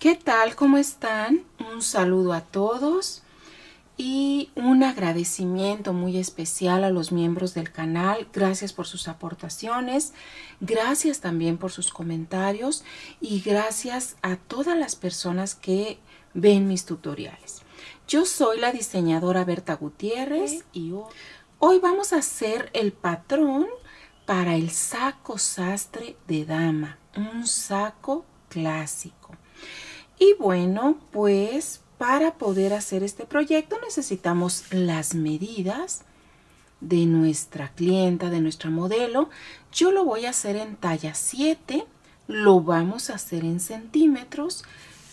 ¿Qué tal? ¿Cómo están? Un saludo a todos y un agradecimiento muy especial a los miembros del canal. Gracias por sus aportaciones, gracias también por sus comentarios y gracias a todas las personas que ven mis tutoriales. Yo soy la diseñadora Berta Gutiérrez y hoy vamos a hacer el patrón para el saco sastre de dama, un saco clásico. Y bueno, pues para poder hacer este proyecto necesitamos las medidas de nuestra clienta, de nuestra modelo. Yo lo voy a hacer en talla 7, lo vamos a hacer en centímetros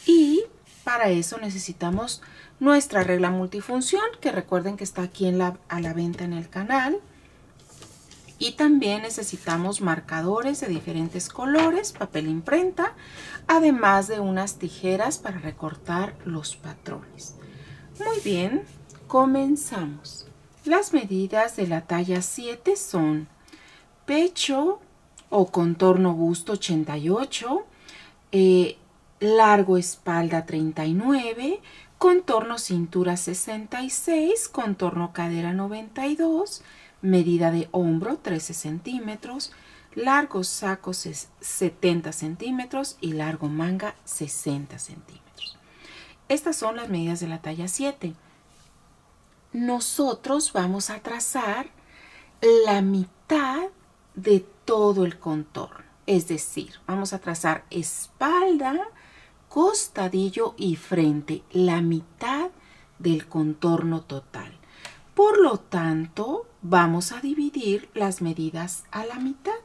y para eso necesitamos nuestra regla multifunción, que recuerden que está aquí en a la venta en el canal. Y también necesitamos marcadores de diferentes colores, papel imprenta, además de unas tijeras para recortar los patrones. Muy bien, comenzamos. Las medidas de la talla 7 son pecho o contorno busto 88, eh, largo espalda 39, contorno cintura 66, contorno cadera 92, medida de hombro 13 centímetros, largo saco 70 centímetros y largo manga 60 centímetros. Estas son las medidas de la talla 7. Nosotros vamos a trazar la mitad de todo el contorno. Es decir, vamos a trazar espalda, costadillo y frente, la mitad del contorno total. Por lo tanto, vamos a dividir las medidas a la mitad.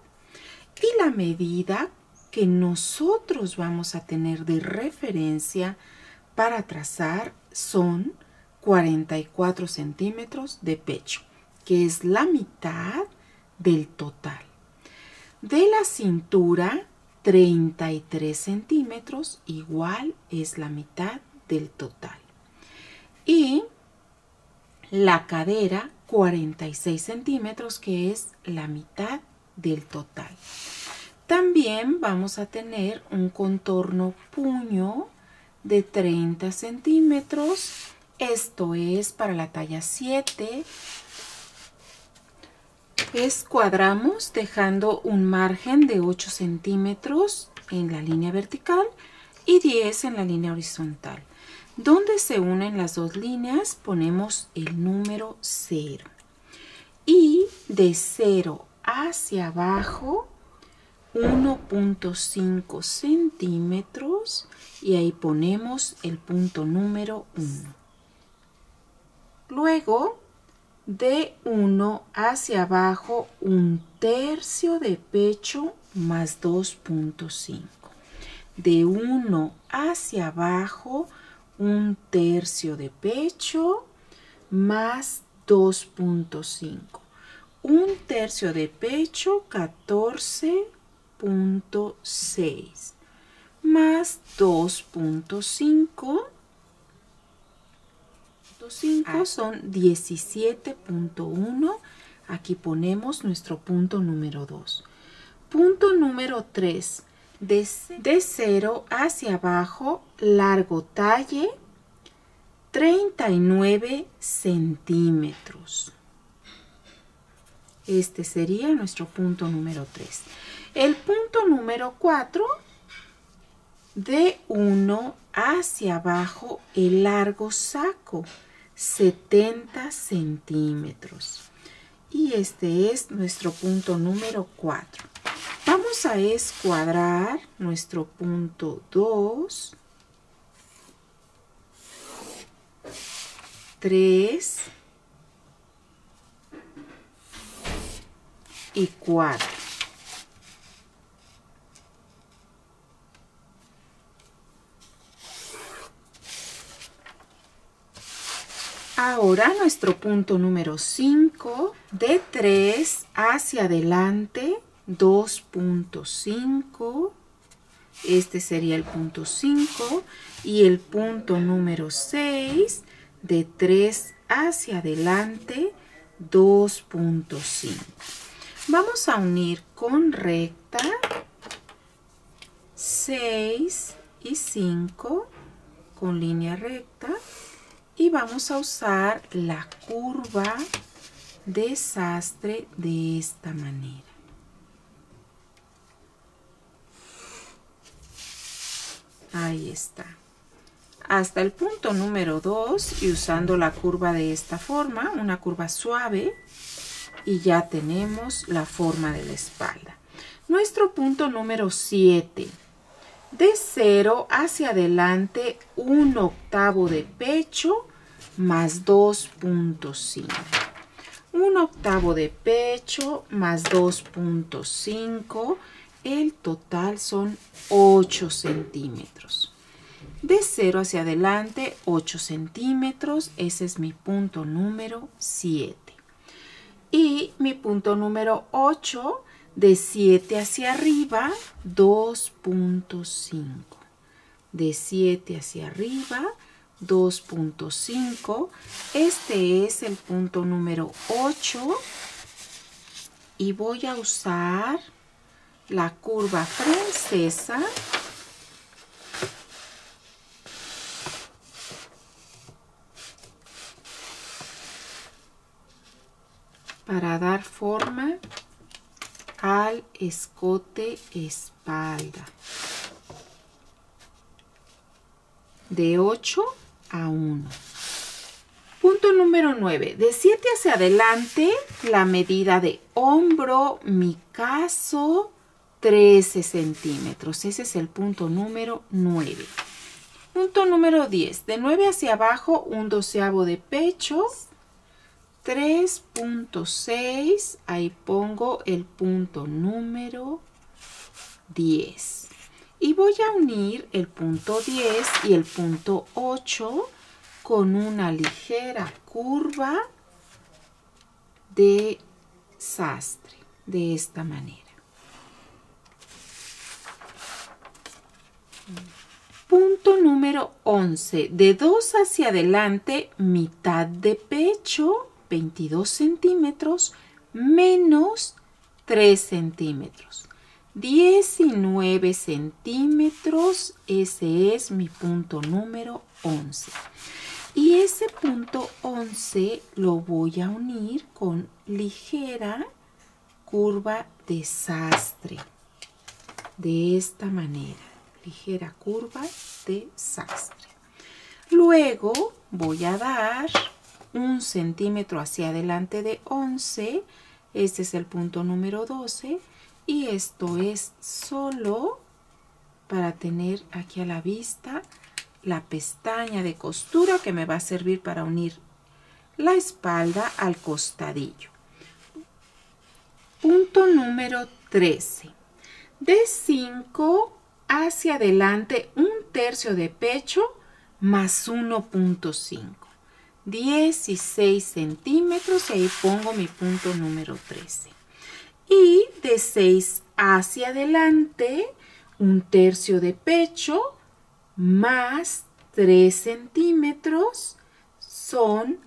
Y la medida que nosotros vamos a tener de referencia para trazar son 44 centímetros de pecho, que es la mitad del total. De la cintura, 33 centímetros, igual es la mitad del total. Y la cadera 46 centímetros que es la mitad del total. También vamos a tener un contorno puño de 30 centímetros. Esto es para la talla 7. Escuadramos dejando un margen de 8 centímetros en la línea vertical y 10 en la línea horizontal. Donde se unen las dos líneas ponemos el número 0. Y de 0 hacia abajo 1.5 centímetros y ahí ponemos el punto número 1. Luego de 1 hacia abajo un tercio de pecho más 2.5. De 1 hacia abajo un tercio de pecho más 2.5. Un tercio de pecho 14.6 más 2.5 5 son 17.1. Aquí ponemos nuestro punto número 2. Punto número 3 de, de 0 hacia abajo, largo talle, 39 centímetros. Este sería nuestro punto número 3. El punto número 4, de 1 hacia abajo, el largo saco, 70 centímetros. Y este es nuestro punto número 4. Vamos a escuadrar nuestro punto 2, 3, y 4. Ahora nuestro punto número 5, de 3 hacia adelante, 2.5. Este sería el punto 5. Y el punto número 6, de 3 hacia adelante, 2.5. Vamos a unir con recta 6 y 5 con línea recta vamos a usar la curva desastre de esta manera. Ahí está. Hasta el punto número 2 y usando la curva de esta forma, una curva suave, y ya tenemos la forma de la espalda. Nuestro punto número 7. De 0 hacia adelante, un octavo de pecho más 2.5. Un octavo de pecho más 2.5. El total son 8 centímetros. De 0 hacia adelante, 8 centímetros. Ese es mi punto número 7. Y mi punto número 8, de 7 hacia arriba, 2.5. De 7 hacia arriba, 2.5. Este es el punto número 8. Y voy a usar la curva francesa para dar forma al escote espalda. De 8 a 1. Punto número 9. De 7 hacia adelante, la medida de hombro, mi caso, 13 centímetros. Ese es el punto número 9. Punto número 10. De 9 hacia abajo, un doceavo de pecho, 3.6, ahí pongo el punto número 10. Y voy a unir el punto 10 y el punto 8 con una ligera curva de sastre, de esta manera. Punto número 11. De 2 hacia adelante, mitad de pecho 22 centímetros menos 3 centímetros. 19 centímetros, ese es mi punto número 11. Y ese punto 11 lo voy a unir con ligera curva de sastre. De esta manera, ligera curva de sastre. Luego voy a dar un centímetro hacia adelante de 11. Este es el punto número 12. Y esto es solo para tener aquí a la vista la pestaña de costura que me va a servir para unir la espalda al costadillo. Punto número 13. De 5 hacia adelante un tercio de pecho más 1.5. 16 centímetros y ahí pongo mi punto número 13. Y de 6 hacia adelante, un tercio de pecho más 3 centímetros son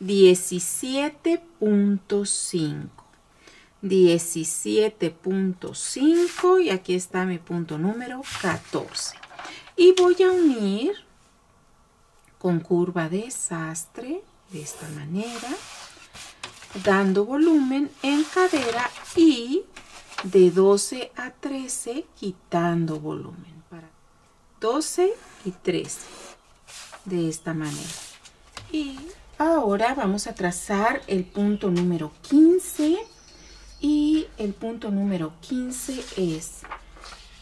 17.5. 17.5 y aquí está mi punto número 14. Y voy a unir con curva de sastre de esta manera, dando volumen en cadera y de 12 a 13 quitando volumen. Para 12 y 13 de esta manera. Y ahora vamos a trazar el punto número 15 y el punto número 15 es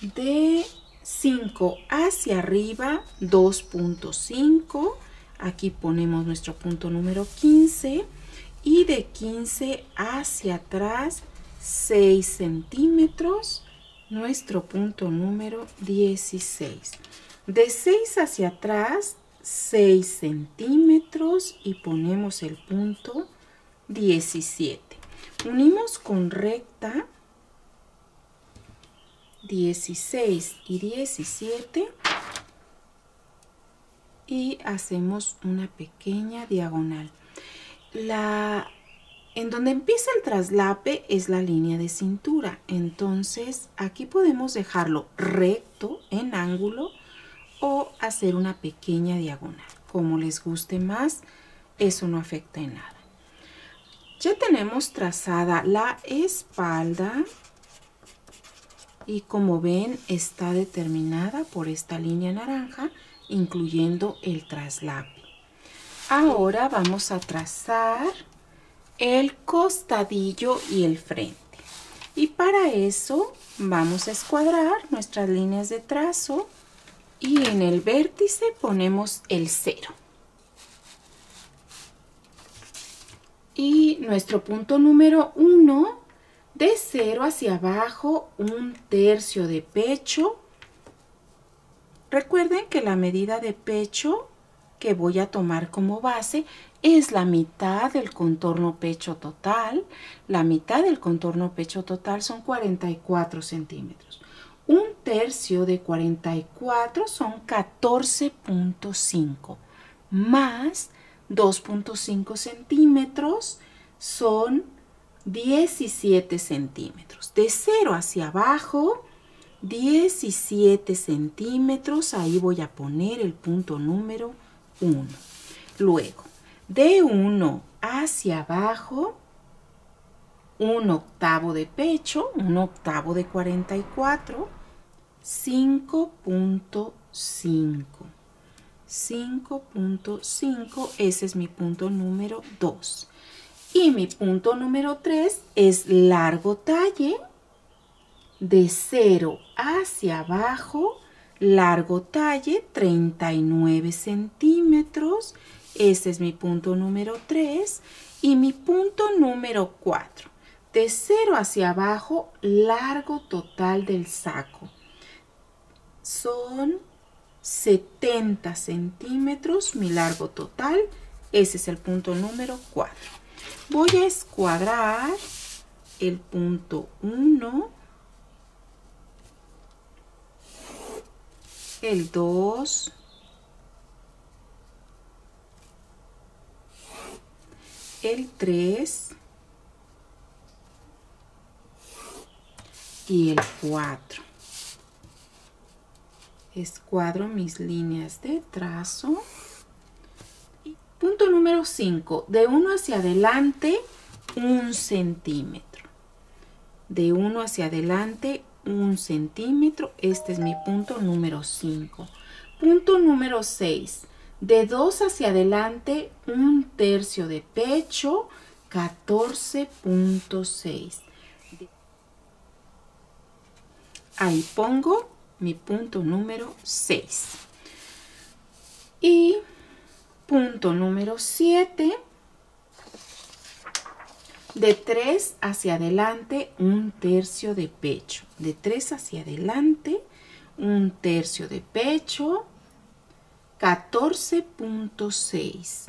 de 5 hacia arriba, 2.5. Aquí ponemos nuestro punto número 15. Y de 15 hacia atrás, 6 centímetros, nuestro punto número 16. De 6 hacia atrás, 6 centímetros y ponemos el punto 17. Unimos con recta 16 y 17 y hacemos una pequeña diagonal. La, en donde empieza el traslape es la línea de cintura. Entonces aquí podemos dejarlo recto en ángulo o hacer una pequeña diagonal. Como les guste más, eso no afecta en nada. Ya tenemos trazada la espalda y como ven está determinada por esta línea naranja incluyendo el traslape. Ahora vamos a trazar el costadillo y el frente. Y para eso vamos a escuadrar nuestras líneas de trazo y en el vértice ponemos el cero. Y nuestro punto número uno, de cero hacia abajo, un tercio de pecho, Recuerden que la medida de pecho que voy a tomar como base es la mitad del contorno pecho total. La mitad del contorno pecho total son 44 centímetros. Un tercio de 44 son 14.5 más 2.5 centímetros son 17 centímetros. De cero hacia abajo 17 centímetros, ahí voy a poner el punto número 1. Luego, de 1 hacia abajo, un octavo de pecho, un octavo de 44, 5.5. 5.5, ese es mi punto número 2. Y mi punto número 3 es largo talle, de 0 hacia abajo, largo talle 39 centímetros. Ese es mi punto número 3. Y mi punto número 4. De 0 hacia abajo, largo total del saco. Son 70 centímetros mi largo total. Ese es el punto número 4. Voy a escuadrar el punto 1 el 2, el 3 y el 4. Escuadro mis líneas de trazo. Punto número 5. De 1 hacia adelante, un centímetro. De 1 hacia adelante, un centímetro. Este es mi punto número 5. Punto número 6. De 2 hacia adelante, un tercio de pecho, 14.6. Ahí pongo mi punto número 6. Y punto número 7 de 3 hacia adelante, un tercio de pecho. De 3 hacia adelante, un tercio de pecho. 14.6.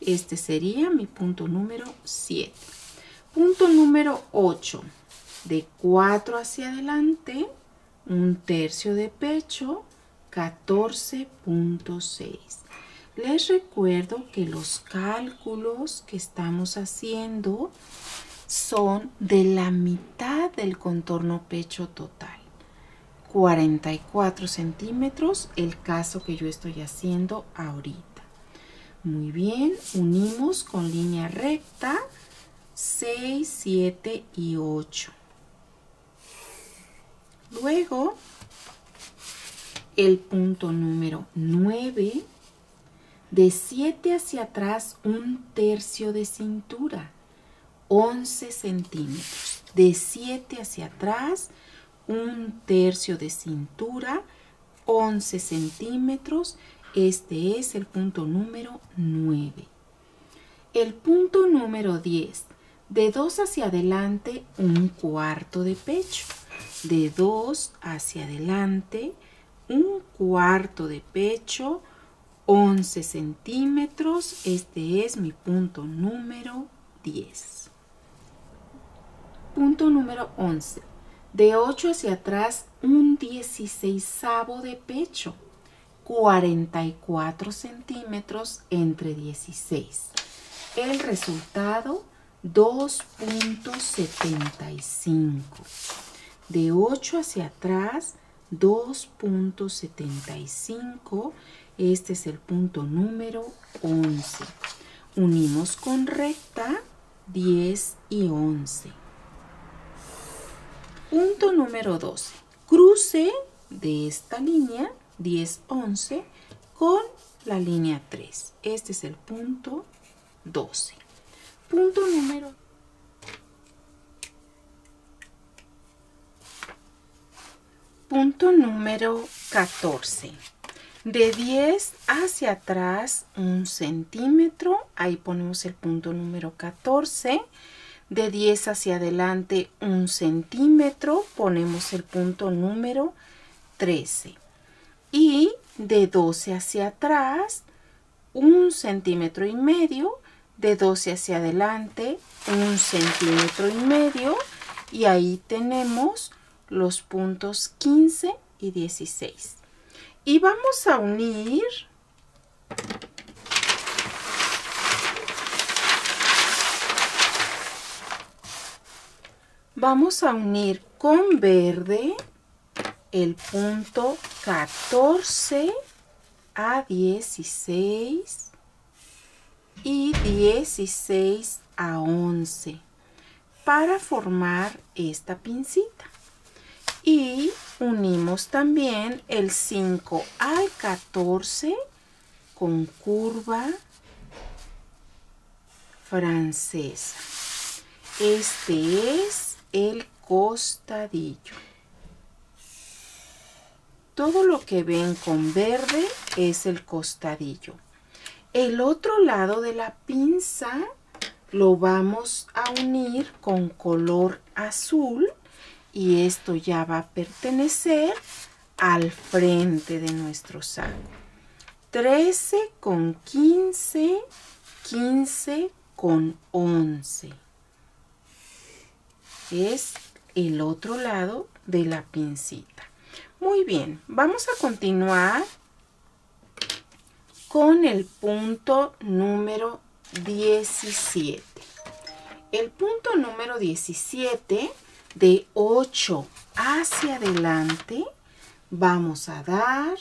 Este sería mi punto número 7. Punto número 8. De 4 hacia adelante, un tercio de pecho. 14.6. Les recuerdo que los cálculos que estamos haciendo son de la mitad del contorno pecho total. 44 centímetros, el caso que yo estoy haciendo ahorita. Muy bien, unimos con línea recta 6, 7 y 8. Luego, el punto número 9 de 7 hacia atrás un tercio de cintura, 11 centímetros. De 7 hacia atrás un tercio de cintura, 11 centímetros. Este es el punto número 9. El punto número 10. De 2 hacia adelante, un cuarto de pecho. De 2 hacia adelante, un cuarto de pecho, 11 centímetros. Este es mi punto número 10. Punto número 11. De 8 hacia atrás, un 16 de pecho. 44 centímetros entre 16. El resultado 2.75. De 8 hacia atrás 2.75. Este es el punto número 11. Unimos con recta 10 y 11. Punto número 12. Cruce de esta línea 10, 11 con la línea 3. Este es el punto 12. Punto número Punto número 14. De 10 hacia atrás un centímetro, ahí ponemos el punto número 14. De 10 hacia adelante un centímetro, ponemos el punto número 13 y de 12 hacia atrás un centímetro y medio, de 12 hacia adelante un centímetro y medio y ahí tenemos los puntos 15 y 16. Y vamos a unir vamos a unir con verde el punto 14 a 16 y 16 a 11 para formar esta pincita. Y unimos también el 5 al 14 con curva francesa. Este es el costadillo. Todo lo que ven con verde es el costadillo. El otro lado de la pinza lo vamos a unir con color azul y esto ya va a pertenecer al frente de nuestro saco. 13 con 15, 15 con 11. Es el otro lado de la pincita. Muy bien, vamos a continuar con el punto número 17. El punto número 17 de 8 hacia adelante vamos a dar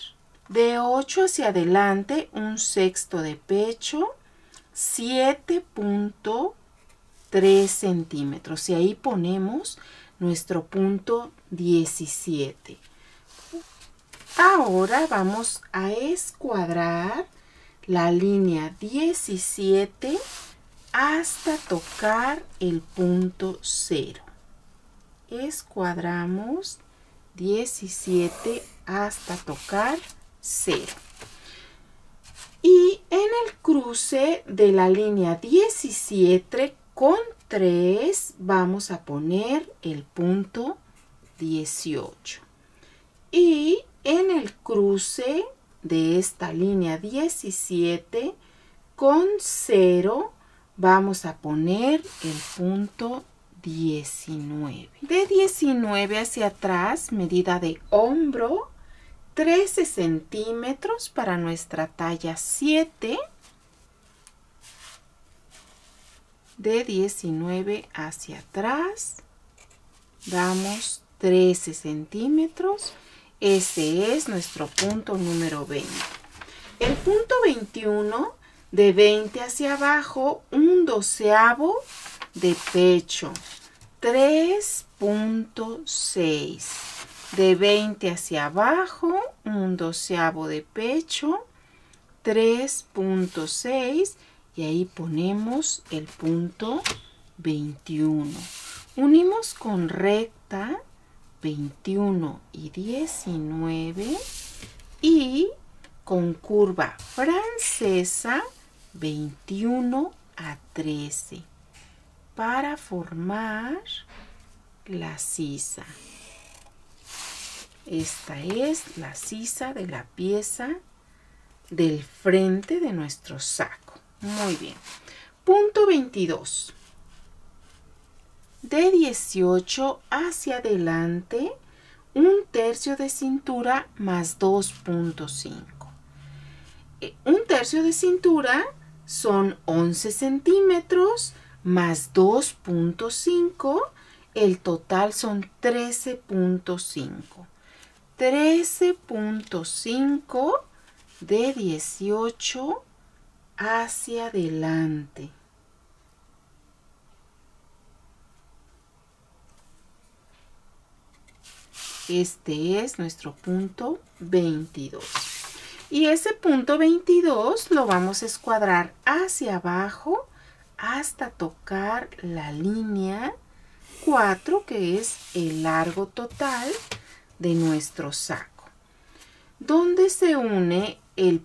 de 8 hacia adelante un sexto de pecho 7.3 centímetros y ahí ponemos nuestro punto 17 Ahora vamos a escuadrar la línea 17 hasta tocar el punto 0. Escuadramos 17 hasta tocar 0. Y en el cruce de la línea 17 con 3 vamos a poner el punto 18. Y en el cruce de esta línea 17 con 0 vamos a poner el punto 19. De 19 hacia atrás, medida de hombro, 13 centímetros para nuestra talla 7. De 19 hacia atrás, damos 13 centímetros este es nuestro punto número 20. El punto 21, de 20 hacia abajo, un doceavo de pecho. 3.6. De 20 hacia abajo, un doceavo de pecho. 3.6 y ahí ponemos el punto 21. Unimos con recta 21 y 19 y con curva francesa 21 a 13. Para formar la sisa. Esta es la sisa de la pieza del frente de nuestro saco. Muy bien. Punto 22. De 18 hacia adelante, un tercio de cintura más 2.5. Eh, un tercio de cintura son 11 centímetros más 2.5. El total son 13.5. 13.5 de 18 hacia adelante. Este es nuestro punto 22. Y ese punto 22 lo vamos a escuadrar hacia abajo hasta tocar la línea 4, que es el largo total de nuestro saco. Donde se une el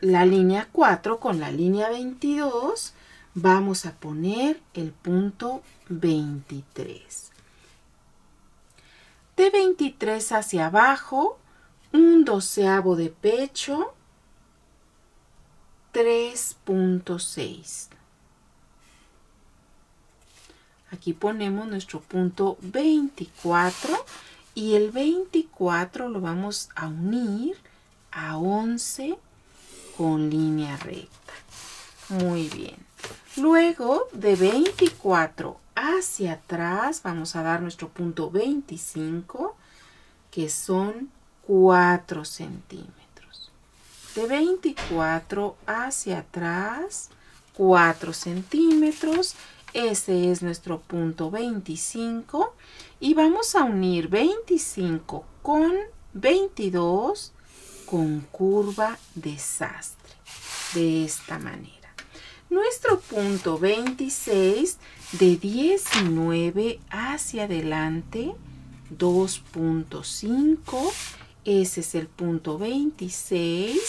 la línea 4 con la línea 22, vamos a poner el punto 23. De 23 hacia abajo, un doceavo de pecho, 3.6. Aquí ponemos nuestro punto 24 y el 24 lo vamos a unir a 11 con línea recta. Muy bien. Luego de 24 hacia atrás vamos a dar nuestro punto 25 que son 4 centímetros. De 24 hacia atrás 4 centímetros. Ese es nuestro punto 25 y vamos a unir 25 con 22 con curva de sastre de esta manera. Nuestro punto 26 de 19 hacia adelante 2.5 ese es el punto 26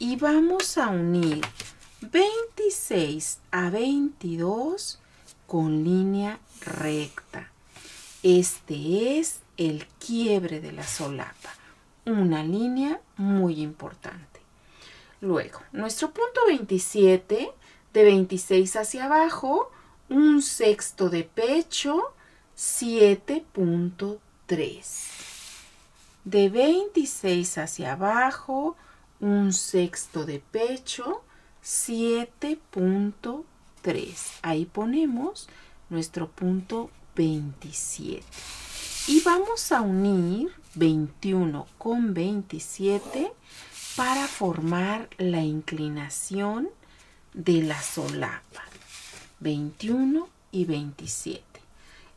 y vamos a unir 26 a 22 con línea recta. Este es el quiebre de la solapa, una línea muy importante. Luego, nuestro punto 27, de 26 hacia abajo, un sexto de pecho, 7.3. De 26 hacia abajo, un sexto de pecho, 7.3. Ahí ponemos nuestro punto 27. Y vamos a unir 21 con 27 para formar la inclinación de la solapa. 21 y 27.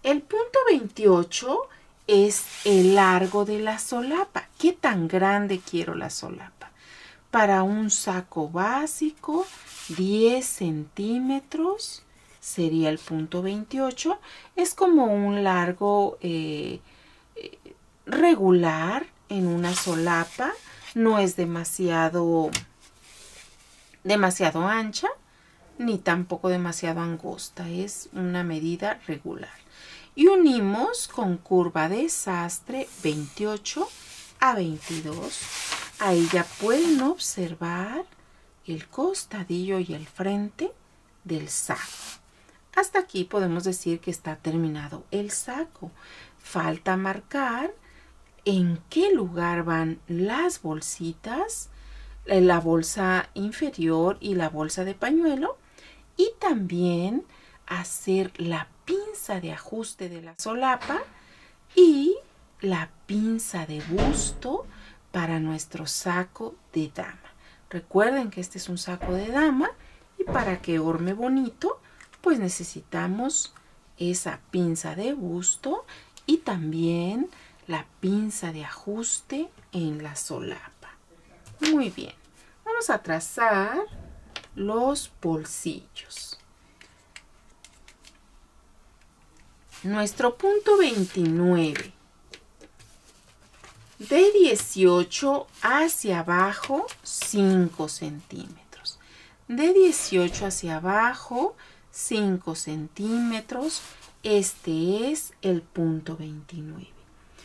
El punto 28 es el largo de la solapa. ¿Qué tan grande quiero la solapa? Para un saco básico, 10 centímetros sería el punto 28. Es como un largo eh, eh, regular en una solapa. No es demasiado, demasiado ancha ni tampoco demasiado angosta. Es una medida regular. Y unimos con curva de sastre 28 a 22. Ahí ya pueden observar el costadillo y el frente del saco. Hasta aquí podemos decir que está terminado el saco. Falta marcar en qué lugar van las bolsitas, eh, la bolsa inferior y la bolsa de pañuelo y también hacer la pinza de ajuste de la solapa y la pinza de busto para nuestro saco de dama. Recuerden que este es un saco de dama y para que orme bonito pues necesitamos esa pinza de busto y también la pinza de ajuste en la solapa. Muy bien, vamos a trazar los bolsillos. Nuestro punto 29. De 18 hacia abajo, 5 centímetros. De 18 hacia abajo, 5 centímetros. Este es el punto 29.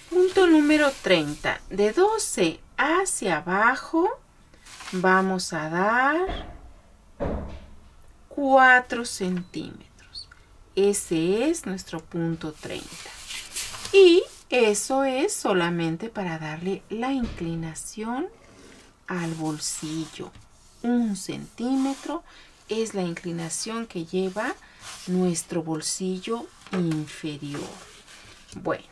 Punto número 30. De 12 hacia abajo vamos a dar 4 centímetros. Ese es nuestro punto 30. Y eso es solamente para darle la inclinación al bolsillo. Un centímetro es la inclinación que lleva nuestro bolsillo inferior. Bueno,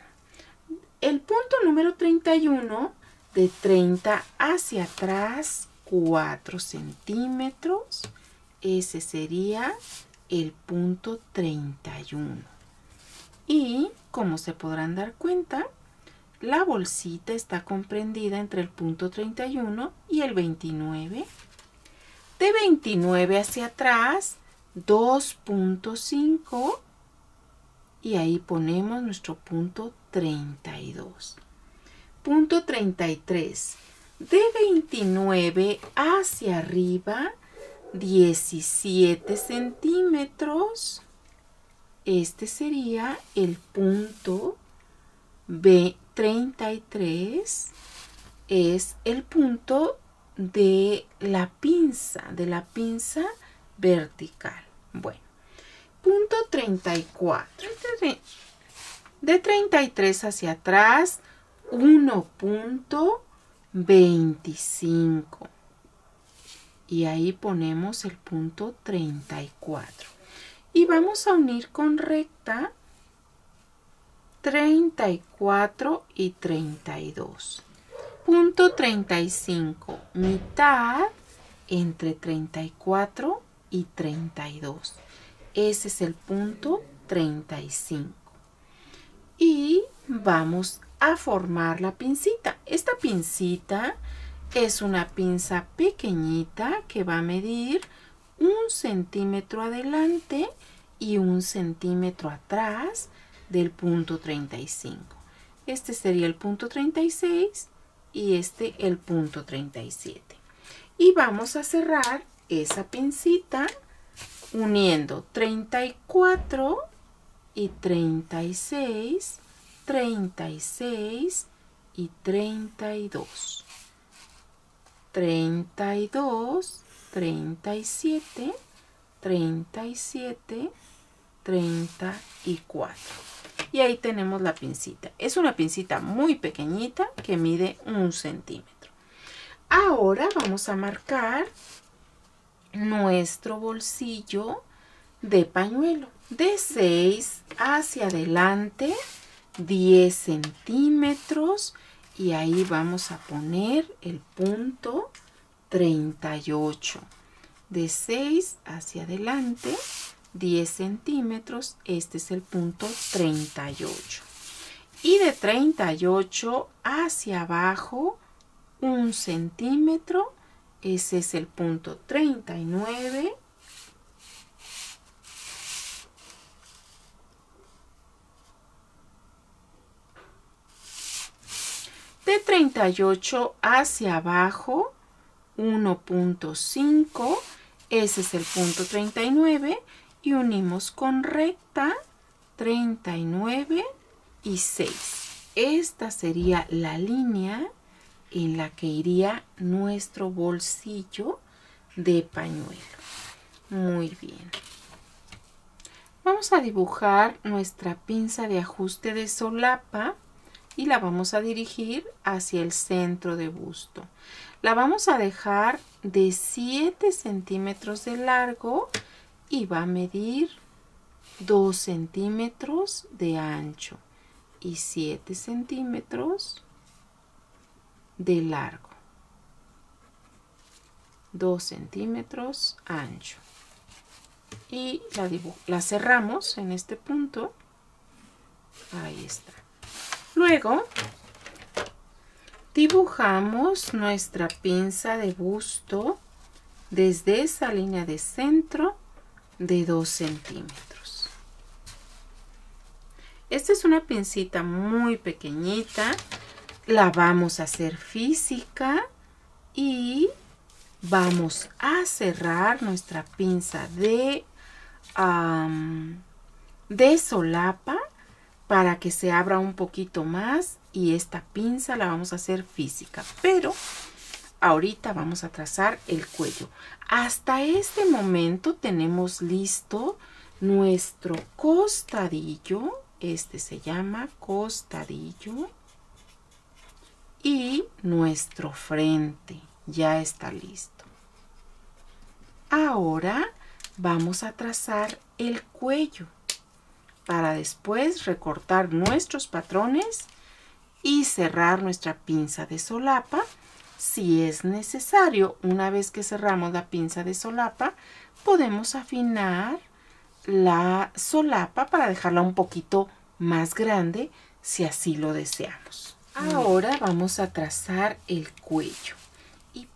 el punto número 31, de 30 hacia atrás, 4 centímetros. Ese sería el punto 31. Y, como se podrán dar cuenta, la bolsita está comprendida entre el punto 31 y el 29. De 29 hacia atrás, 2.5 y ahí ponemos nuestro punto 32. Punto 33. De 29 hacia arriba, 17 centímetros. Este sería el punto B33. Es el punto de la pinza, de la pinza vertical. Bueno, punto 34. De 33 hacia atrás, 1.25. Y ahí ponemos el punto 34. Y vamos a unir con recta 34 y 32. Punto 35. Mitad entre 34 y 32. Ese es el punto 35. Y vamos a formar la pincita. Esta pincita es una pinza pequeñita que va a medir un centímetro adelante y un centímetro atrás del punto 35. Este sería el punto 36 y este el punto 37. Y vamos a cerrar esa pincita uniendo 34 y 36, 36 y 32. 32, 37, 37, 34. Y ahí tenemos la pincita. Es una pincita muy pequeñita que mide un centímetro. Ahora vamos a marcar nuestro bolsillo de pañuelo. De 6 hacia adelante 10 centímetros y ahí vamos a poner el punto 38. De 6 hacia adelante 10 centímetros, este es el punto 38. Y de 38 hacia abajo, un centímetro, ese es el punto 39. De 38 hacia abajo, 1.5, ese es el punto 39 y unimos con recta 39 y 6. Esta sería la línea en la que iría nuestro bolsillo de pañuelo. Muy bien. Vamos a dibujar nuestra pinza de ajuste de solapa y la vamos a dirigir hacia el centro de busto. La vamos a dejar de 7 centímetros de largo y va a medir 2 centímetros de ancho y 7 centímetros de largo. 2 centímetros ancho. Y la, la cerramos en este punto. Ahí está. Luego dibujamos nuestra pinza de busto desde esa línea de centro de 2 centímetros. Esta es una pincita muy pequeñita. La vamos a hacer física y vamos a cerrar nuestra pinza de de solapa para que se abra un poquito más y esta pinza la vamos a hacer física. Pero ahorita vamos a trazar el cuello. Hasta este momento tenemos listo nuestro costadillo. Este se llama costadillo. Y nuestro frente ya está listo. Ahora vamos a trazar el cuello para después recortar nuestros patrones y cerrar nuestra pinza de solapa si es necesario, una vez que cerramos la pinza de solapa, podemos afinar la solapa para dejarla un poquito más grande si así lo deseamos. Ahora vamos a trazar el cuello. Y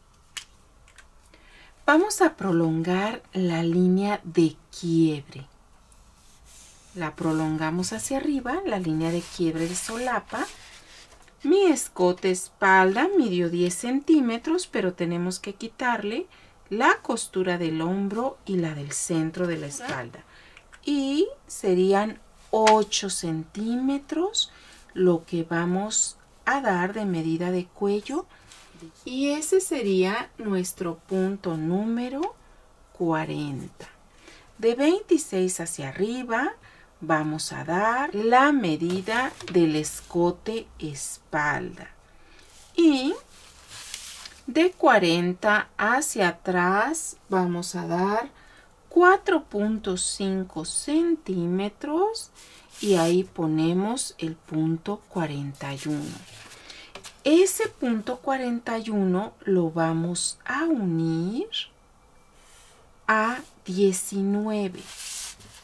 vamos a prolongar la línea de quiebre. La prolongamos hacia arriba, la línea de quiebre de solapa mi escote espalda midió 10 centímetros, pero tenemos que quitarle la costura del hombro y la del centro de la espalda. Y serían 8 centímetros lo que vamos a dar de medida de cuello. Y ese sería nuestro punto número 40. De 26 hacia arriba vamos a dar la medida del escote espalda. Y de 40 hacia atrás vamos a dar 4.5 centímetros y ahí ponemos el punto 41 ese punto 41 lo vamos a unir a 19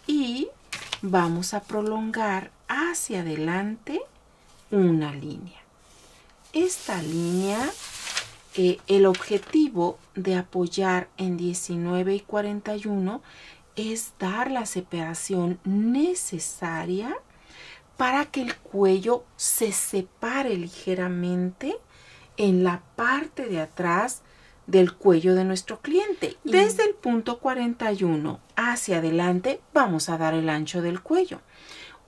y vamos a prolongar hacia adelante una línea. Esta línea, eh, el objetivo de apoyar en 19 y 41 es dar la separación necesaria para que el cuello se separe ligeramente en la parte de atrás del cuello de nuestro cliente. Desde el punto 41 hacia adelante vamos a dar el ancho del cuello.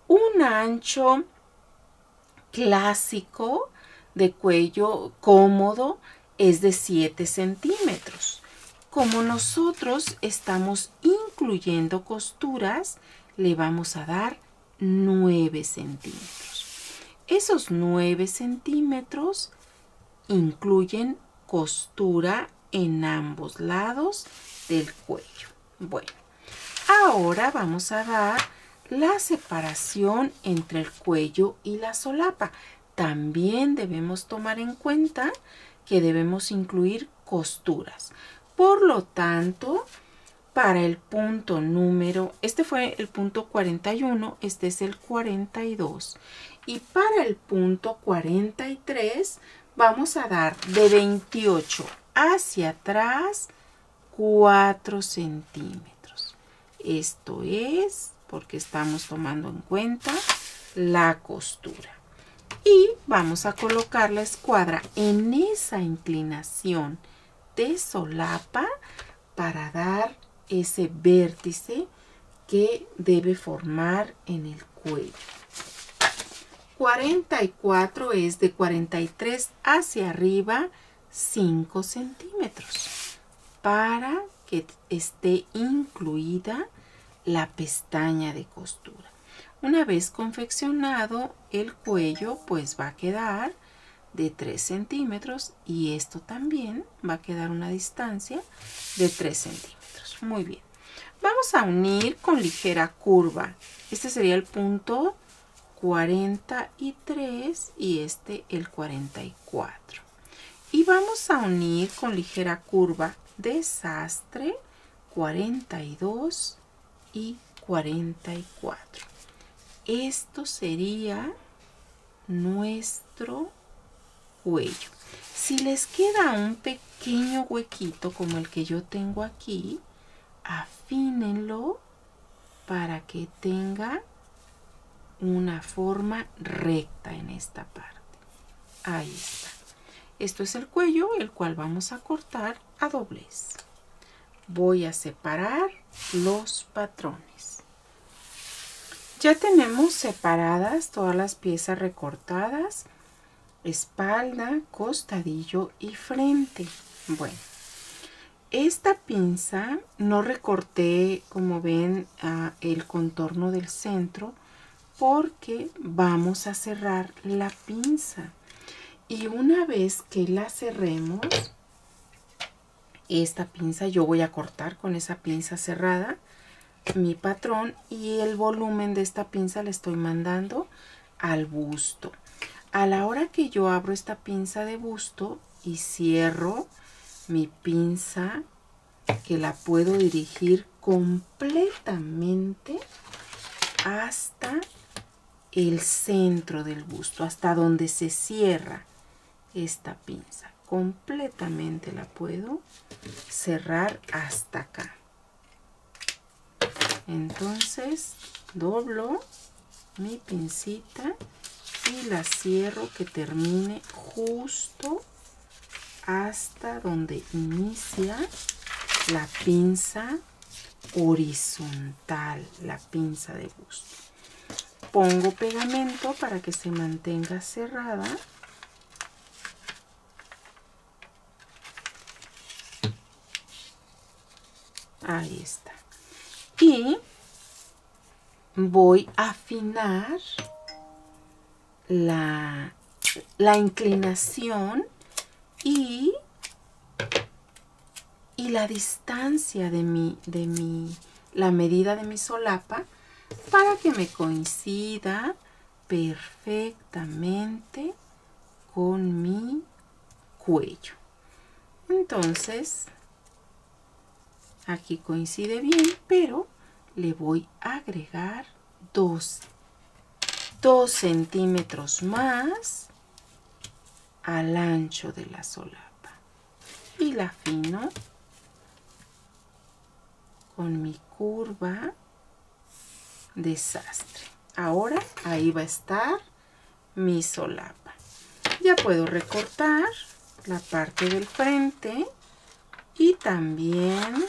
Un ancho clásico de cuello cómodo es de 7 centímetros. Como nosotros estamos incluyendo costuras, le vamos a dar 9 centímetros. Esos 9 centímetros incluyen costura en ambos lados del cuello. Bueno, ahora vamos a dar la separación entre el cuello y la solapa. También debemos tomar en cuenta que debemos incluir costuras. Por lo tanto, para el punto número, este fue el punto 41, este es el 42. Y para el punto 43 vamos a dar de 28 hacia atrás 4 centímetros. Esto es porque estamos tomando en cuenta la costura. Y vamos a colocar la escuadra en esa inclinación de solapa para dar ese vértice que debe formar en el cuello. 44 es de 43 hacia arriba 5 centímetros para que esté incluida la pestaña de costura. Una vez confeccionado el cuello pues va a quedar de 3 centímetros y esto también va a quedar una distancia de 3 centímetros. Muy bien. Vamos a unir con ligera curva. Este sería el punto 43 y este el 44. Y vamos a unir con ligera curva desastre 42 y 44. Esto sería nuestro cuello. Si les queda un pequeño huequito como el que yo tengo aquí, afínenlo para que tenga una forma recta en esta parte. Ahí está. Esto es el cuello, el cual vamos a cortar a doblez. Voy a separar los patrones. Ya tenemos separadas todas las piezas recortadas, espalda, costadillo y frente. Bueno, esta pinza no recorté, como ven, el contorno del centro porque vamos a cerrar la pinza. Y una vez que la cerremos, esta pinza yo voy a cortar con esa pinza cerrada mi patrón y el volumen de esta pinza le estoy mandando al busto. A la hora que yo abro esta pinza de busto y cierro mi pinza que la puedo dirigir completamente hasta el centro del busto, hasta donde se cierra esta pinza. Completamente la puedo cerrar hasta acá. Entonces doblo mi pincita y la cierro que termine justo hasta donde inicia la pinza horizontal, la pinza de busto. Pongo pegamento para que se mantenga cerrada. Ahí está. Y voy a afinar la, la inclinación y y la distancia de mi, de mi, la medida de mi solapa para que me coincida perfectamente con mi cuello. Entonces, aquí coincide bien, pero le voy a agregar dos, dos centímetros más al ancho de la solapa y la afino con mi curva desastre. Ahora ahí va a estar mi solapa. Ya puedo recortar la parte del frente y también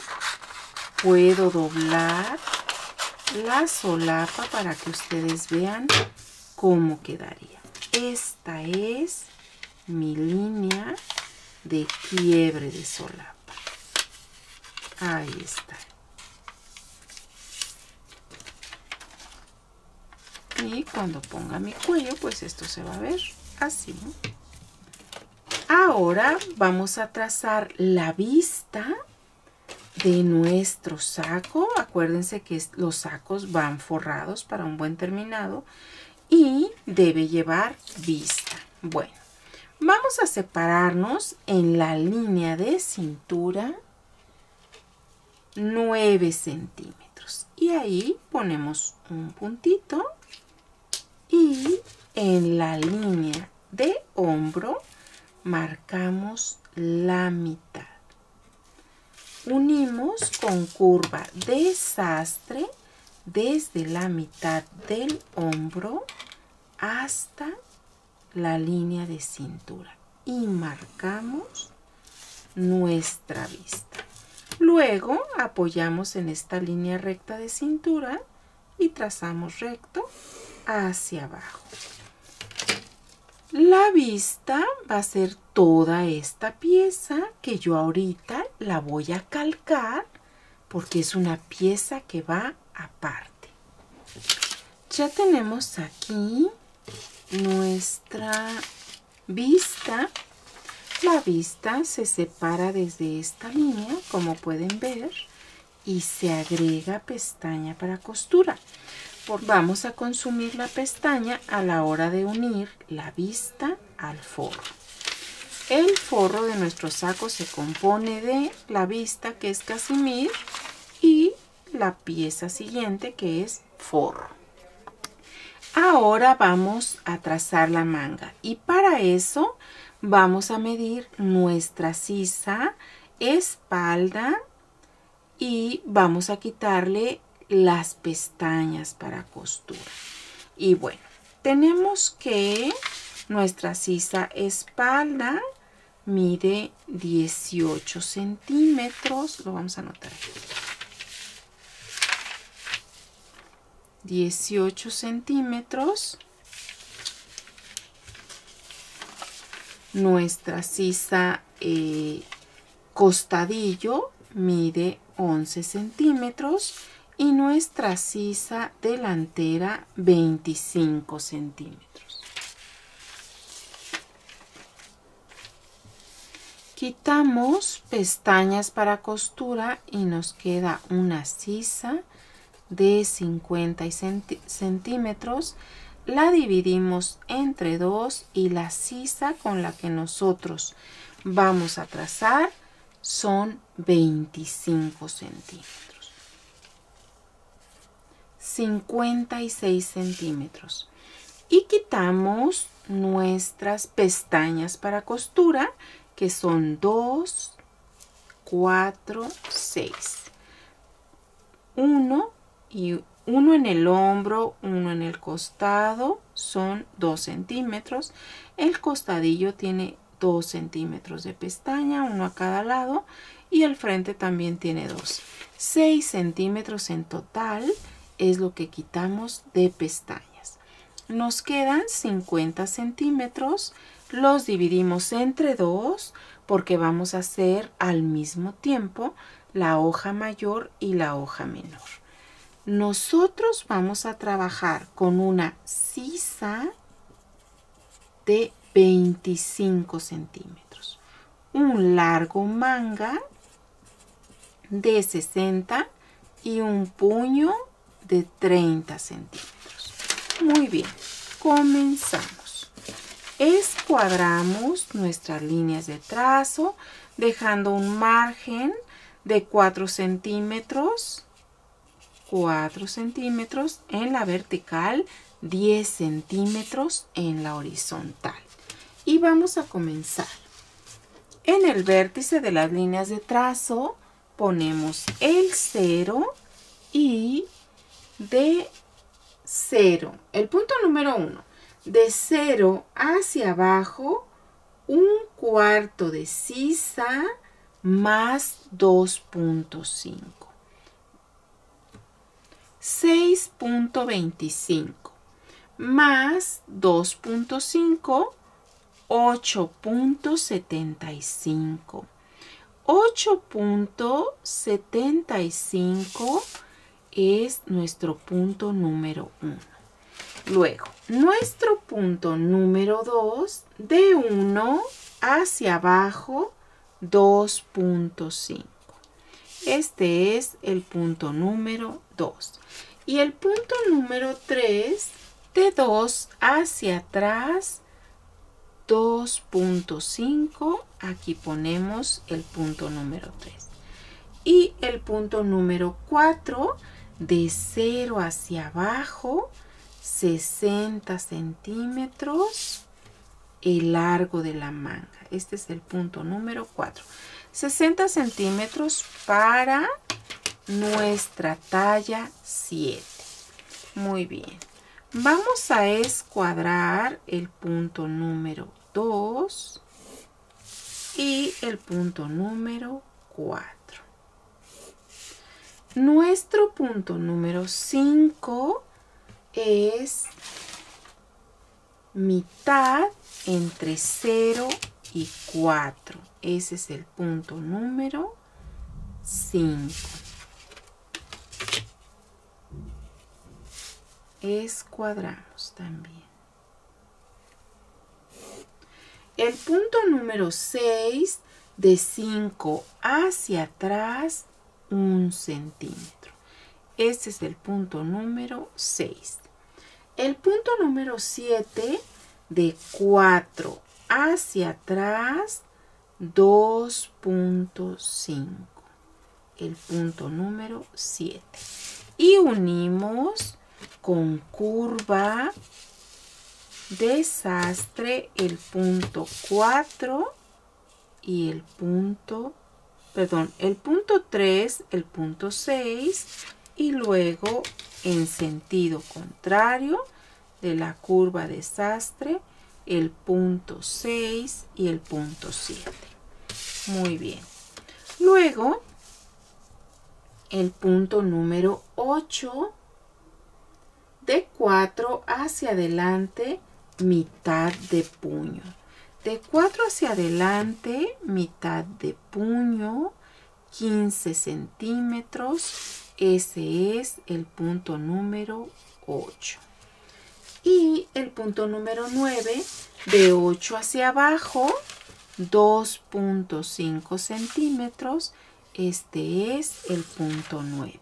puedo doblar la solapa para que ustedes vean cómo quedaría. Esta es mi línea de quiebre de solapa. Ahí está. Y cuando ponga mi cuello pues esto se va a ver así ahora vamos a trazar la vista de nuestro saco. Acuérdense que los sacos van forrados para un buen terminado y debe llevar vista. Bueno vamos a separarnos en la línea de cintura 9 centímetros. Y ahí ponemos un puntito y en la línea de hombro marcamos la mitad. Unimos con curva desastre desde la mitad del hombro hasta la línea de cintura y marcamos nuestra vista. Luego apoyamos en esta línea recta de cintura y trazamos recto hacia abajo. La vista va a ser toda esta pieza que yo ahorita la voy a calcar porque es una pieza que va aparte. Ya tenemos aquí nuestra vista. La vista se separa desde esta línea, como pueden ver, y se agrega pestaña para costura vamos a consumir la pestaña a la hora de unir la vista al forro. El forro de nuestro saco se compone de la vista que es casimir y la pieza siguiente que es forro. Ahora vamos a trazar la manga y para eso vamos a medir nuestra sisa, espalda y vamos a quitarle las pestañas para costura. Y bueno, tenemos que nuestra sisa espalda mide 18 centímetros. Lo vamos a anotar aquí. 18 centímetros. Nuestra sisa eh, costadillo mide 11 centímetros y nuestra sisa delantera 25 centímetros. Quitamos pestañas para costura y nos queda una sisa de 50 centímetros. La dividimos entre dos y la sisa con la que nosotros vamos a trazar son 25 centímetros. 56 centímetros. Y quitamos nuestras pestañas para costura, que son 2, 4, 6. 1 y uno en el hombro, uno en el costado, son 2 centímetros. El costadillo tiene 2 centímetros de pestaña, uno a cada lado y el frente también tiene 2. 6 centímetros en total es lo que quitamos de pestañas. Nos quedan 50 centímetros, los dividimos entre 2 porque vamos a hacer al mismo tiempo la hoja mayor y la hoja menor. Nosotros vamos a trabajar con una sisa de 25 centímetros. Un largo manga de 60 y un puño de 30 centímetros. Muy bien, comenzamos. Escuadramos nuestras líneas de trazo dejando un margen de 4 centímetros 4 centímetros en la vertical 10 centímetros en la horizontal y vamos a comenzar. En el vértice de las líneas de trazo ponemos el 0 y de 0, el punto número 1, de 0 hacia abajo, un cuarto de sisa más 2.5. 6.25 más 2.5 8.75. 8.75 es nuestro punto número 1. Luego, nuestro punto número 2, de 1 hacia abajo, 2.5. Este es el punto número 2. Y el punto número 3, de 2 hacia atrás, 2.5, aquí ponemos el punto número 3. Y el punto número 4, de 0 hacia abajo, 60 centímetros, el largo de la manga. Este es el punto número 4. 60 centímetros para nuestra talla 7. Muy bien. Vamos a escuadrar el punto número 2 y el punto número 4. Nuestro punto número 5 es mitad entre 0 y 4. Ese es el punto número 5. Escuadramos también. El punto número 6, de 5 hacia atrás, un centímetro. Este es el punto número 6. El punto número 7, de 4 hacia atrás, 2.5. El punto número 7. Y unimos con curva desastre el punto 4 y el punto, perdón, el punto 3, el punto 6 y luego en sentido contrario de la curva desastre el punto 6 y el punto 7. Muy bien. Luego, el punto número 8 4 hacia adelante, mitad de puño. De 4 hacia adelante, mitad de puño, 15 centímetros. Ese es el punto número 8. Y el punto número 9, de 8 hacia abajo, 2.5 centímetros. Este es el punto 9.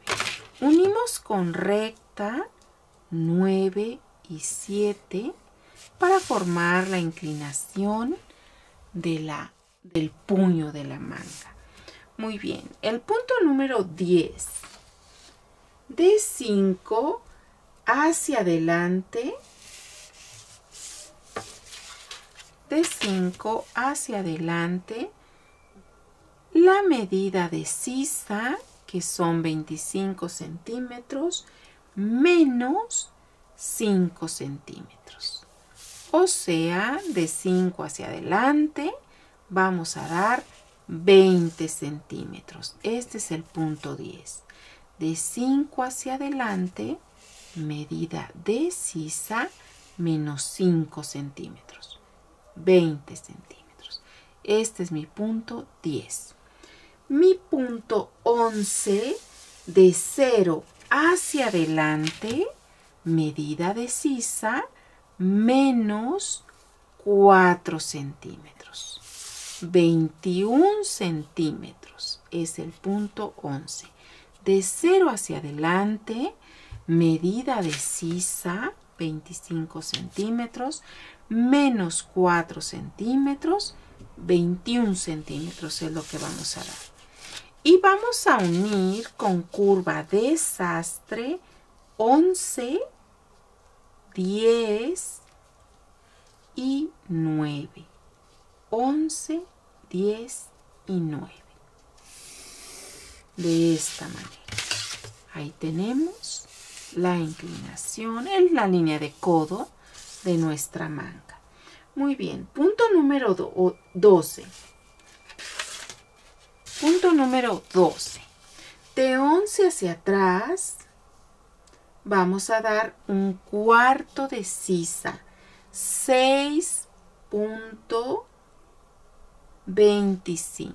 Unimos con recta 9 y 7 para formar la inclinación de la, del puño de la manga. Muy bien, el punto número 10. De 5 hacia adelante. De 5 hacia adelante. La medida de sisa, que son 25 centímetros, menos 5 centímetros. O sea, de 5 hacia adelante vamos a dar 20 centímetros. Este es el punto 10. De 5 hacia adelante, medida de sisa menos 5 centímetros. 20 centímetros. Este es mi punto 10. Mi punto 11 de 0 hacia adelante, medida de sisa menos 4 centímetros. 21 centímetros es el punto 11. De 0 hacia adelante, medida de sisa 25 centímetros menos 4 centímetros, 21 centímetros es lo que vamos a dar. Y vamos a unir con curva de sastre 11 10 y 9. 11, 10 y 9. De esta manera. Ahí tenemos la inclinación en la línea de codo de nuestra manga. Muy bien, punto número 12. Punto número 12. De 11 hacia atrás, vamos a dar un cuarto de sisa. 6.25.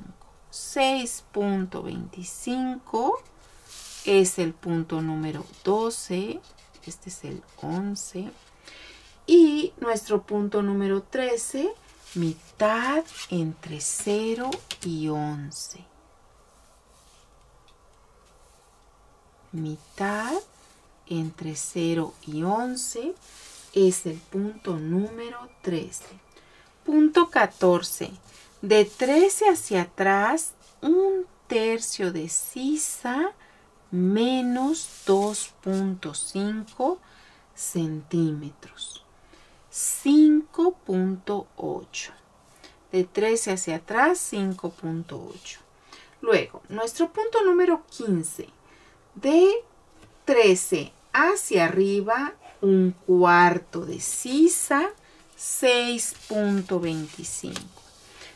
6.25 es el punto número 12. Este es el 11. Y nuestro punto número 13, mitad entre 0 y 11. Mitad entre 0 y 11 es el punto número 13. Punto 14. De 13 hacia atrás, un tercio de sisa menos 2.5 centímetros. 5.8. De 13 hacia atrás, 5.8. Luego, nuestro punto número 15. De 13 hacia arriba un cuarto de sisa 6.25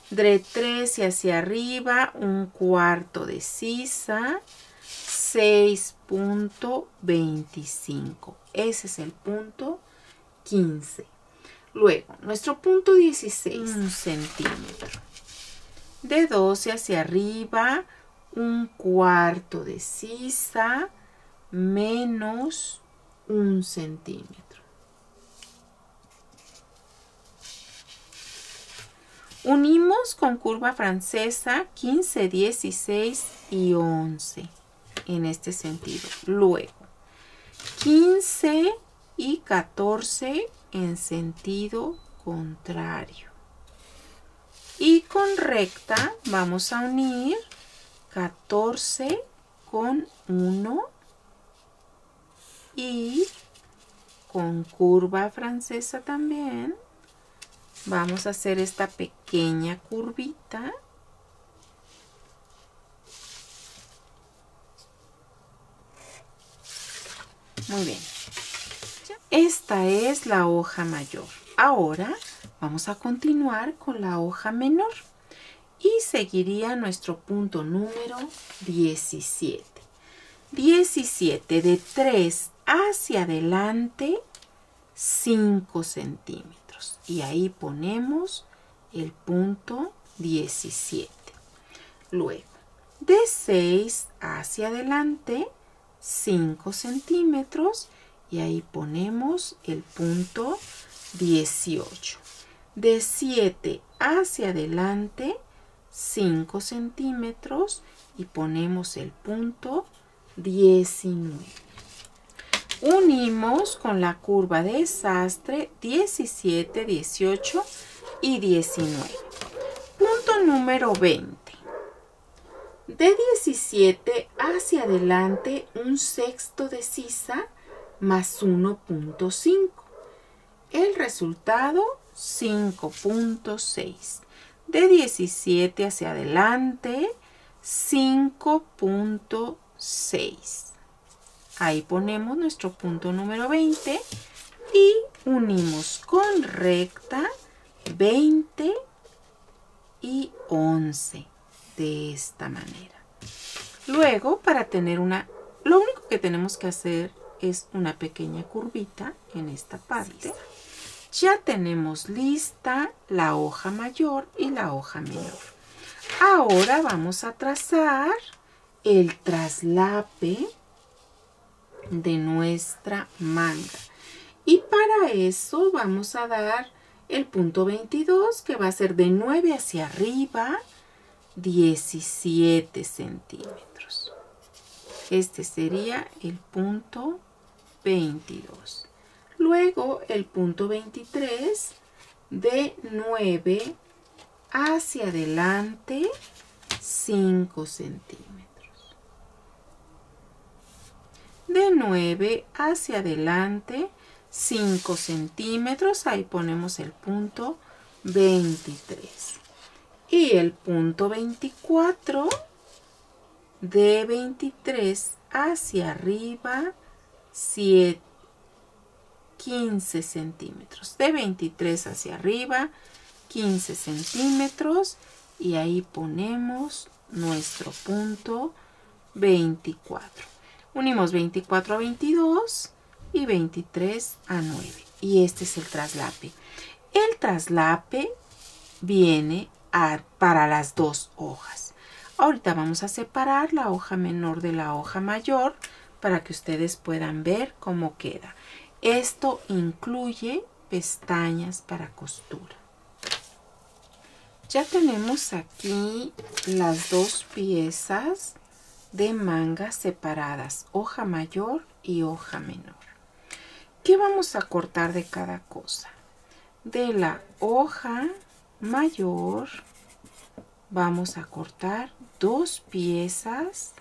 de 13 hacia arriba un cuarto de sisa 6.25 ese es el punto 15 luego nuestro punto 16 un centímetro. De 12 hacia arriba un cuarto de sisa menos un centímetro. Unimos con curva francesa 15, 16 y 11 en este sentido. Luego, 15 y 14 en sentido contrario. Y con recta vamos a unir 14 con 1 y con curva francesa también vamos a hacer esta pequeña curvita. Muy bien. Esta es la hoja mayor. Ahora vamos a continuar con la hoja menor y seguiría nuestro punto número 17 17 de 3 hacia adelante, 5 centímetros. Y ahí ponemos el punto 17. Luego, de 6 hacia adelante, 5 centímetros y ahí ponemos el punto 18. De 7 hacia adelante, 5 centímetros y ponemos el punto 19. Unimos con la curva de desastre 17, 18 y 19. Punto número 20. De 17 hacia adelante, un sexto de sisa más 1.5. El resultado, 5.6. De 17 hacia adelante, 5.6. Ahí ponemos nuestro punto número 20 y unimos con recta 20 y 11 de esta manera. Luego, para tener una, lo único que tenemos que hacer es una pequeña curvita en esta parte. Ya tenemos lista la hoja mayor y la hoja menor. Ahora vamos a trazar el traslape de nuestra manga. Y para eso vamos a dar el punto 22 que va a ser de 9 hacia arriba 17 centímetros. Este sería el punto 22. Luego el punto 23 de 9 hacia adelante 5 centímetros. De 9 hacia adelante 5 centímetros. Ahí ponemos el punto 23 y el punto 24 de 23 hacia arriba 7, 15 centímetros. De 23 hacia arriba 15 centímetros. Y ahí ponemos nuestro punto 24 unimos 24 a 22 y 23 a 9 y este es el traslape el traslape viene para las dos hojas. Ahorita vamos a separar la hoja menor de la hoja mayor para que ustedes puedan ver cómo queda. Esto incluye pestañas para costura. Ya tenemos aquí las dos piezas de manga separadas, hoja mayor y hoja menor. ¿Qué vamos a cortar de cada cosa? De la hoja mayor vamos a cortar dos piezas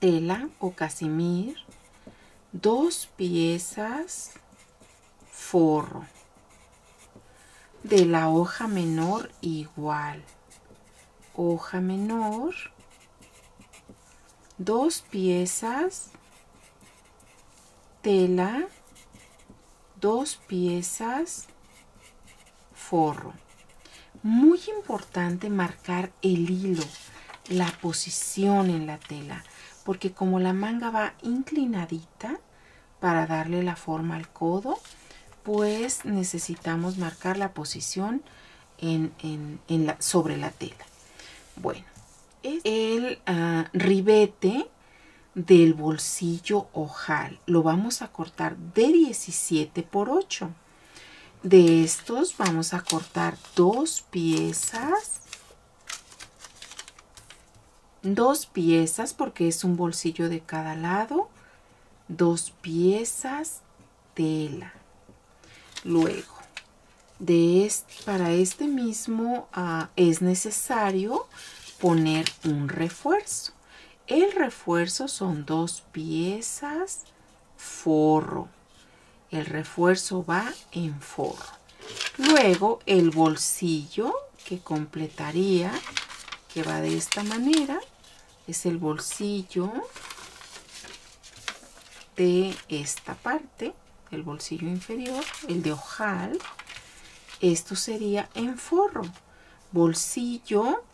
tela o casimir dos piezas forro de la hoja menor igual hoja menor dos piezas tela dos piezas forro. Muy importante marcar el hilo, la posición en la tela, porque como la manga va inclinadita para darle la forma al codo, pues necesitamos marcar la posición en, la, sobre la tela. Bueno, el uh, ribete del bolsillo ojal lo vamos a cortar de 17 por 8 de estos vamos a cortar dos piezas. Dos piezas porque es un bolsillo de cada lado. Dos piezas tela. Luego, de para este mismo ah, es necesario poner un refuerzo. El refuerzo son dos piezas forro el refuerzo va en forro. Luego el bolsillo que completaría, que va de esta manera, es el bolsillo de esta parte, el bolsillo inferior, el de ojal. Esto sería en forro. Bolsillo,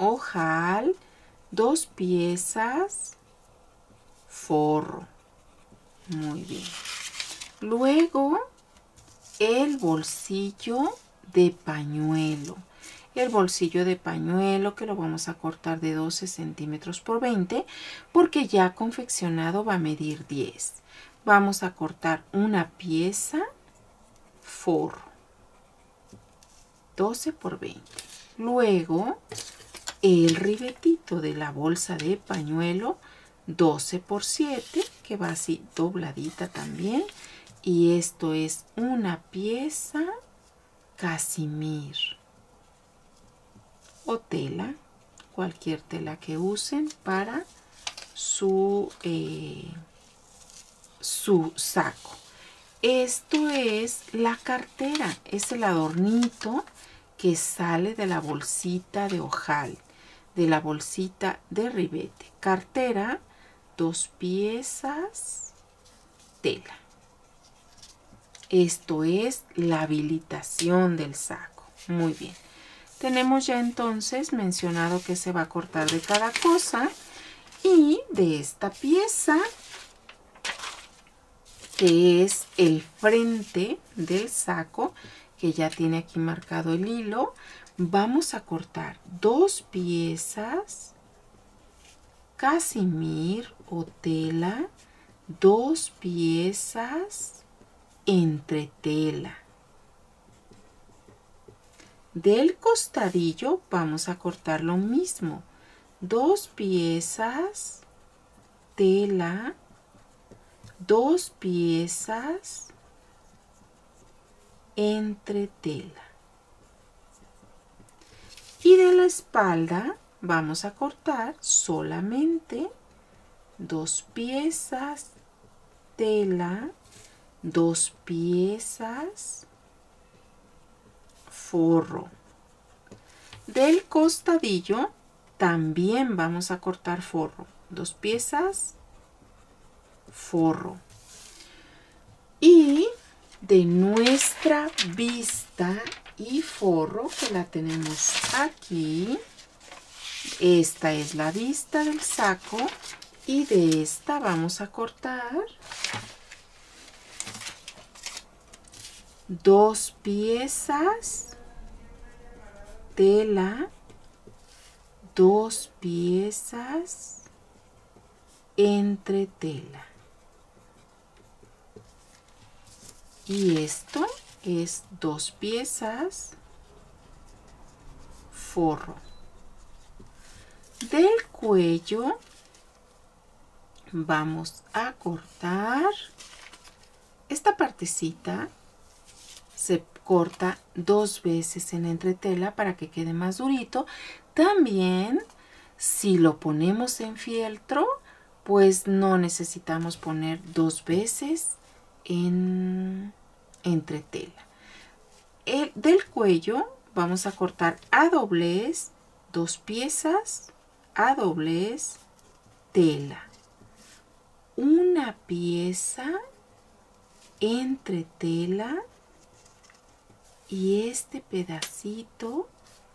ojal, dos piezas, forro Muy bien. Luego, el bolsillo de pañuelo. El bolsillo de pañuelo que lo vamos a cortar de 12 centímetros por 20 porque ya confeccionado va a medir 10. Vamos a cortar una pieza forro 12 por 20. Luego el ribetito de la bolsa de pañuelo 12 por 7 que va así dobladita también. Y esto es una pieza casimir. O tela cualquier tela que usen para su eh, su saco. Esto es la cartera es el adornito que sale de la bolsita de ojal de la bolsita de ribete cartera dos piezas tela esto es la habilitación del saco. Muy bien. Tenemos ya entonces mencionado que se va a cortar de cada cosa y de esta pieza que es el frente del saco que ya tiene aquí marcado el hilo vamos a cortar dos piezas casimir o tela dos piezas entre tela. Del costadillo vamos a cortar lo mismo. Dos piezas, tela, dos piezas entre tela. Y de la espalda vamos a cortar solamente dos piezas, tela, dos piezas, forro. Del costadillo también vamos a cortar forro. Dos piezas, forro. Y de nuestra vista y forro que la tenemos aquí, esta es la vista del saco y de esta vamos a cortar dos piezas, tela, dos piezas, entre tela. Y esto es dos piezas, forro. Del cuello vamos a cortar esta partecita se corta dos veces en entretela para que quede más durito. También, si lo ponemos en fieltro, pues no necesitamos poner dos veces en entretela. El, del cuello vamos a cortar a doblez, dos piezas, a doblez, tela. Una pieza entre tela y este pedacito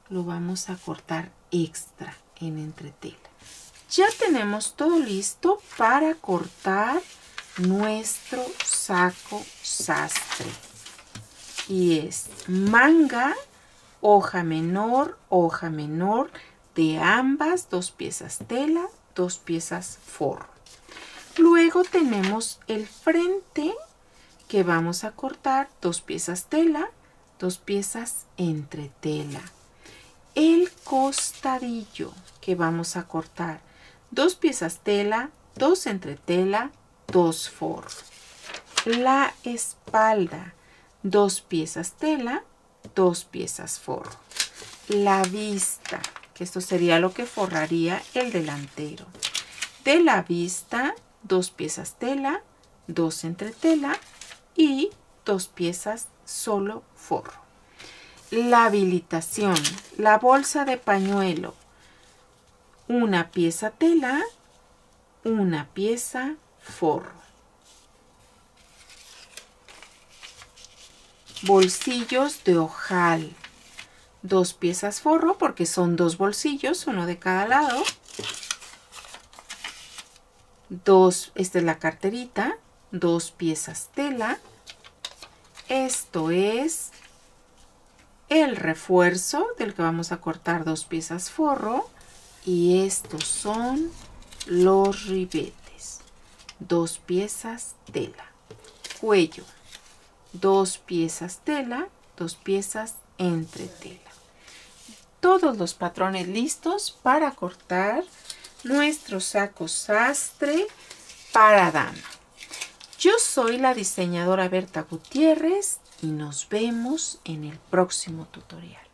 lo vamos a cortar extra en entretela. Ya tenemos todo listo para cortar nuestro saco sastre. Y es manga, hoja menor, hoja menor de ambas, dos piezas tela, dos piezas forro. Luego tenemos el frente que vamos a cortar dos piezas tela, dos piezas entre tela. El costadillo que vamos a cortar, dos piezas tela, dos entre tela, dos forro. La espalda, dos piezas tela, dos piezas forro. La vista, que esto sería lo que forraría el delantero. De la vista, dos piezas tela, dos entre tela y dos piezas solo forro. La habilitación, la bolsa de pañuelo, una pieza tela, una pieza forro. Bolsillos de ojal, dos piezas forro porque son dos bolsillos, uno de cada lado. Dos, esta es la carterita, dos piezas tela. Esto es el refuerzo del que vamos a cortar dos piezas forro. Y estos son los ribetes. Dos piezas tela. Cuello. Dos piezas tela. Dos piezas entre tela. Todos los patrones listos para cortar nuestro saco sastre para dama. Yo soy la diseñadora Berta Gutiérrez y nos vemos en el próximo tutorial.